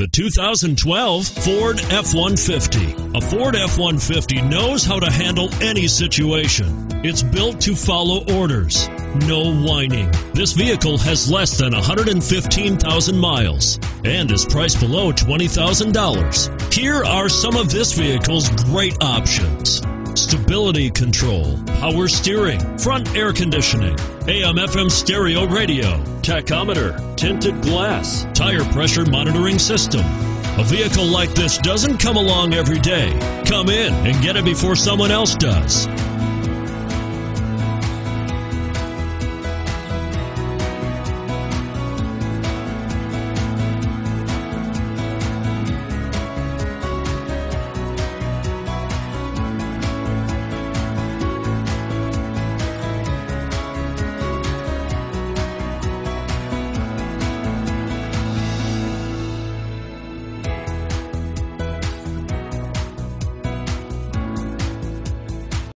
The 2012 Ford F-150. A Ford F-150 knows how to handle any situation. It's built to follow orders. No whining. This vehicle has less than 115,000 miles and is priced below $20,000. Here are some of this vehicle's great options stability control, power steering, front air conditioning, AM FM stereo radio, tachometer, tinted glass, tire pressure monitoring system. A vehicle like this doesn't come along every day. Come in and get it before someone else does.